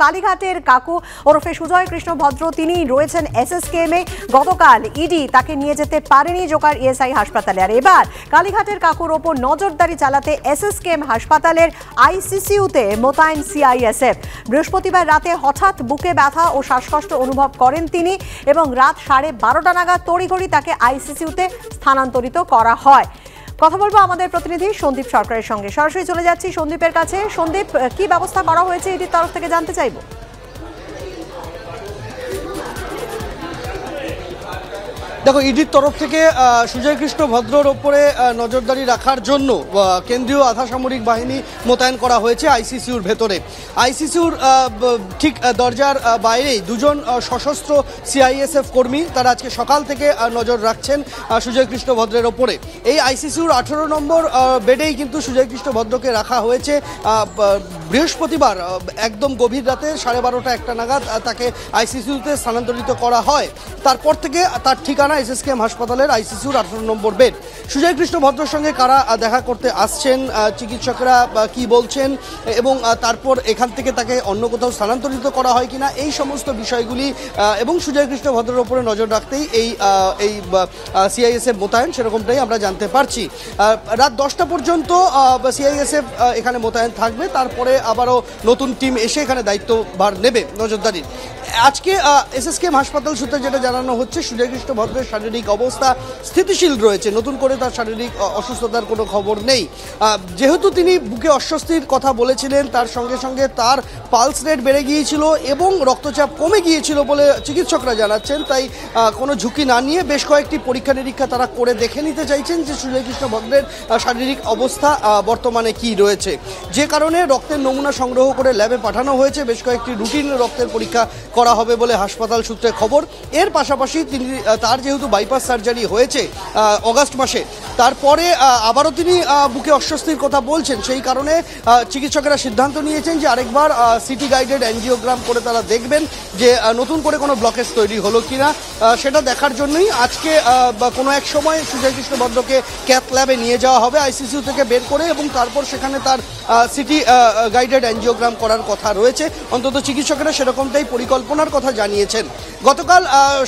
কালীঘাটের কাকু ওরফে সুজয় কৃষ্ণ ভদ্র তিনি রয়েছেন এসএসকেএম এ। গতকাল ইডি তাকে নিয়ে যেতে পারেনি জোকার ইএসআই হাসপাতালে। আর এবার কালীঘাটের কাকুর ওপর নজরদারি চালাতে এসএসকেএম হাসপাতালের আইসিসিউতে মোতায়েন সিআইএসএফ বৃহস্পতিবার রাতে হঠাৎ বুকে ব্যথা ও শ্বাসকষ্ট অনুভব করেন তিনি এবং রাত সাড়ে বারোটা নাগাদ তড়িঘড়ি তাকে আইসিসিউতে স্থানান্তরিত করা হয়। কথা বলব আমাদের প্রতিনিধি সন্দীপ সরকারের সঙ্গে। সরাসরি চলে যাচ্ছি সন্দীপের কাছে। সন্দীপ কি ব্যবস্থা করা হয়েছে এটির তরফ থেকে জানতে চাইব? দেখো, ইডির তরফ থেকে সুজয় কৃষ্ণ ভদ্রর ওপরে নজরদারি রাখার জন্য কেন্দ্রীয় আধা সামরিক বাহিনী মোতায়েন করা হয়েছে আইসিসিউর ভেতরে। আইসিসিউর ঠিক দরজার বাইরেই দুজন সশস্ত্র সিআইএসএফ কর্মী তারা আজকে সকাল থেকে নজর রাখছেন সুজয় কৃষ্ণ ভদ্রের ওপরে। এই আইসিসিউর আঠেরো নম্বর বেডেই কিন্তু সুজয় কৃষ্ণ ভদ্রকে রাখা হয়েছে বৃহস্পতিবার একদম গভীর রাতে সাড়ে বারোটা একটা নাগাদ তাকে আইসিসিউতে স্থানান্তরিত করা হয়। তারপর থেকে তার ঠিকানা এসএসকেএম হাসপাতালের আইসিসিউর আঠারো নম্বর বেড। সুজয় কৃষ্ণ ভদ্রর সঙ্গে কারা দেখা করতে আসছেন চিকিৎসকরা কি বলছেন, এবং তারপর এখান থেকে তাকে অন্য কোথাও স্থানান্তরিত করা হয় কিনা, এই সমস্ত বিষয়গুলি এবং সুজয় কৃষ্ণ ভদ্রের ওপরে নজর রাখতেই এই এই সিআইএসএফ মোতায়েন, সেরকমটাই আমরা জানতে পারছি। রাত দশটা পর্যন্ত সিআইএসএফ এখানে মোতায়েন থাকবে। তারপরে আবারও নতুন টিম এসে এখানে দায়িত্বভার নেবে নজরদারির আজকে এসএসকেএম হাসপাতাল সূত্রে যেটা জানানো হচ্ছে সুজয় কৃষ্ণ ভদ্রের শারীরিক অবস্থা স্থিতিশীল রয়েছে। নতুন করে তার শারীরিক অসুস্থতার কোনো খবর নেই। যেহেতু তিনি বুকে অস্বস্তির কথা বলেছিলেন, তার সঙ্গে সঙ্গে তার পালস রেট বেড়ে গিয়েছিল এবং রক্তচাপ কমে গিয়েছিল বলে চিকিৎসকরা জানাচ্ছেন। তাই কোনো ঝুঁকি না নিয়ে বেশ কয়েকটি পরীক্ষা নিরীক্ষা তারা করে দেখে নিতে চাইছেন যে সুজয় কৃষ্ণ ভদ্রের শারীরিক অবস্থা বর্তমানে কি রয়েছে। যে কারণে রক্তের নমুনা সংগ্রহ করে ল্যাবে পাঠানো হয়েছে। বেশ কয়েকটি রুটিন রক্তের পরীক্ষা করা হবে বলে হাসপাতাল সূত্রে খবর। এর পাশাপাশি তিনি তার যেহেতু বাইপাস সার্জারি হয়েছে অগাস্ট মাসে তারপরে আবারও তিনি বুকে অস্বস্তির কথা বলছেন। সেই কারণে চিকিৎসকেরা সিদ্ধান্ত নিয়েছেন যে আরেকবার সিটি গাইডেড অ্যানজিওগ্রাম করে তারা দেখবেন যে নতুন করে কোনো ব্লকেজ তৈরি হলো কিনা। আহ, সেটা দেখার জন্যই আজকে কোনো এক সময় সুজয় কৃষ্ণ ভদ্রকে ক্যাথ ল্যাবে নিয়ে যাওয়া হবে আইসিসিউ থেকে বের করে এবং তারপর সেখানে তার সিটি গাইডেড অ্যানজিওগ্রাম করার কথা রয়েছে। অন্তত চিকিৎসকেরা সেরকমটাই পরিকল্পনার কথা জানিয়েছেন। গতকাল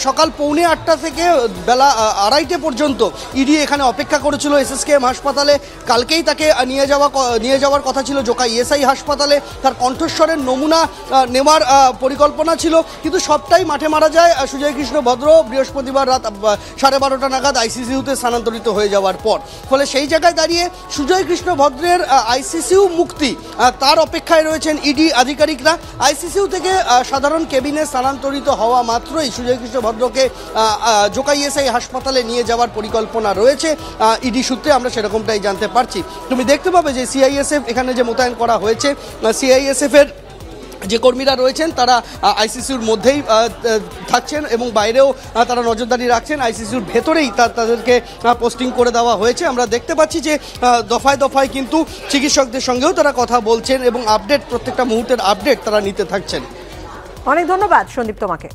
সকাল পৌনে আটটা থেকে বেলা আড়াইটে পর্যন্ত ইডি এখানে অপেক্ষা করেছিল এসএসকেএম হাসপাতালে। কালকেই তাকে নিয়ে যাওয়া নিয়ে যাওয়ার কথা ছিল জোকা ইএসআই হাসপাতালে। তার কণ্ঠস্বরের নমুনা নেওয়ার পরিকল্পনা ছিল। কিন্তু সবটাই মাঠে মারা যায়। সুজয় কৃষ্ণ ভদ্র বৃহস্পতিবার রাত সাড়ে বারোটা নাগাদ আইসিসিউতে স্থানান্তরিত হয়ে যাওয়ার পর। ফলে সেই জায়গায় দাঁড়িয়ে সুজয় কৃষ্ণ ভদ্রের আইসিসিউ মুক্তি তার অপেক্ষায় রয়েছেন ইডি আধিকারিকরা। আইসিসিউ থেকে সাধারণ কেবিনে স্থানান্তরিত হওয়া মাত্রই সুজয় কৃষ্ণ ভদ্রকে জোকাইএসআই হাসপাতালে নিয়ে যাওয়ার পরিকল্পনা রয়েছে। ইডি সূত্রে আমরা সেরকমটাই জানতে পারছি। তুমি দেখতে পাবে যে সিআইএসএফ এখানে যে মোতায়েন করা হয়েছে সিআইএসএফ এর যে কর্মীরা রয়েছেন, তারা আইসিসির মধ্যেই থাকছেন এবং বাইরেও তারা নজরদারি রাখছেন। আইসিসির ভেতরেই তাদেরকে পোস্টিং করে দেওয়া হয়েছে। আমরা দেখতে পাচ্ছি যে দফায় দফায় কিন্তু চিকিৎসকদের সঙ্গেও তারা কথা বলছেন এবং আপডেট, প্রত্যেকটা মুহূর্তের আপডেট তারা নিতে থাকছেন। অনেক ধন্যবাদ, সন্দীপ তোমাকে।